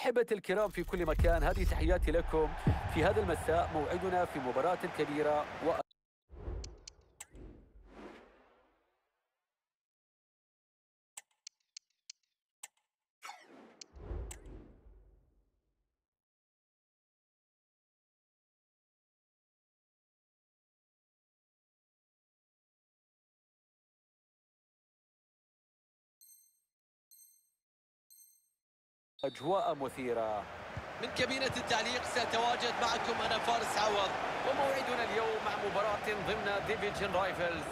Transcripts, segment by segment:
أحبتي الكرام في كل مكان هذه تحياتي لكم في هذا المساء موعدنا في مباراة كبيرة و أجواء مثيرة. من كابينة التعليق سأتواجد معكم أنا فارس عوض. وموعدنا اليوم مع مباراة ضمن Division Rivals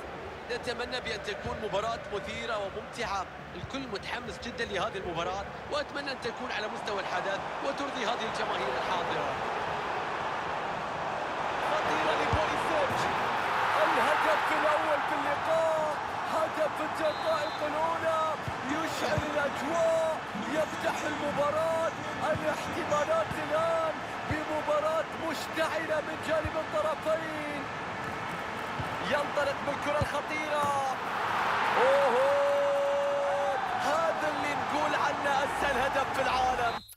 نتمنى بأن تكون مباراة مثيرة وممتعة. الكل متحمس جدا لهذه المباراة وأتمنى أن تكون على مستوى الحدث وترضي هذه الجماهير الحاضرة. خطيرة لبوليسيتش الهدف الأول في اللقاء هدف الدقائق الأولى تفتح المباراة الاحتمالات الآن بمباراة مشتعلة من جانب الطرفين؟ ينطلق بالكرة الخطيرة أوهو هذا اللي نقول عنه أسهل هدف في العالم.